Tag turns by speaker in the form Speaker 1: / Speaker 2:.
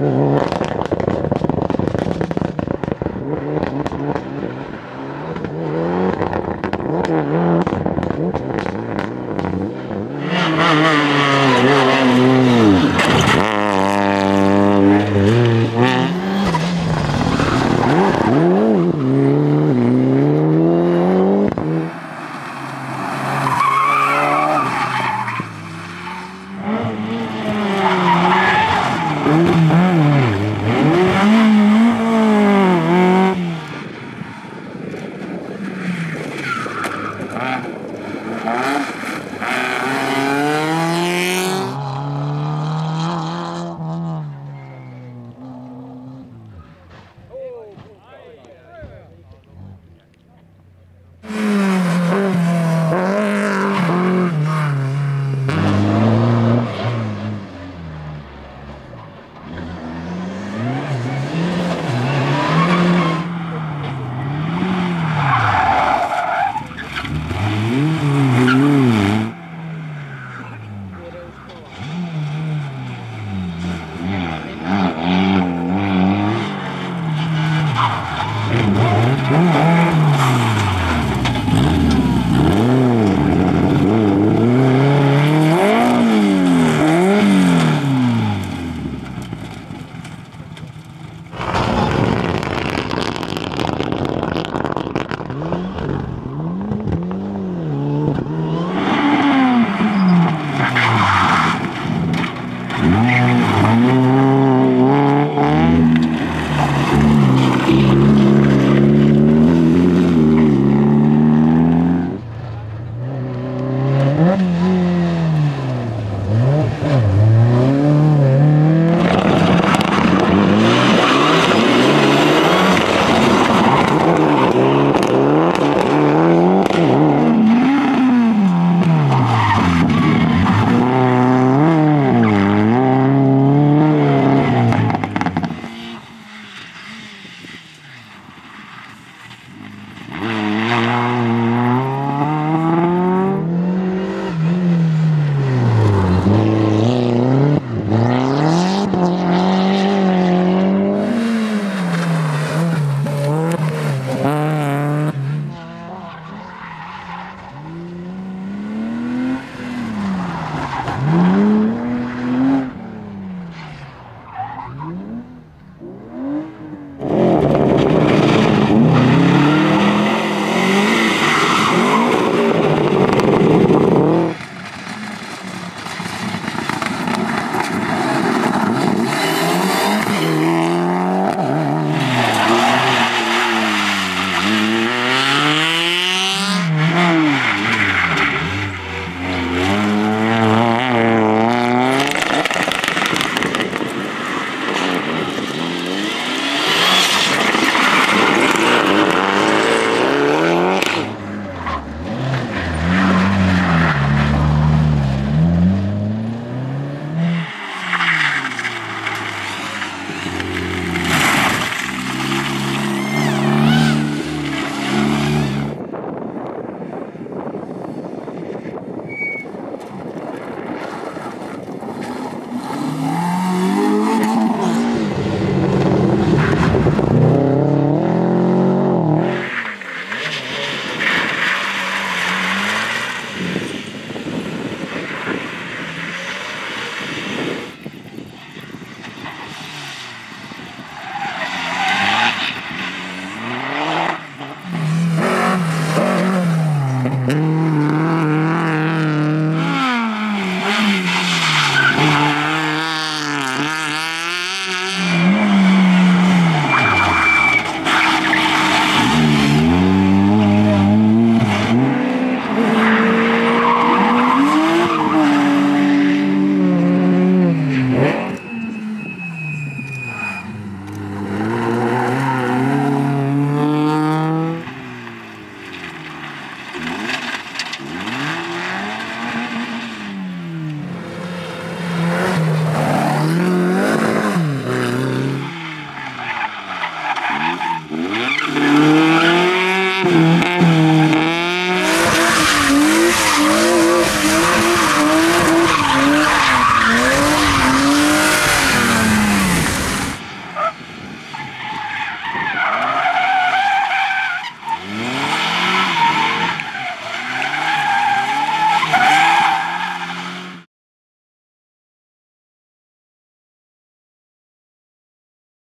Speaker 1: Oh.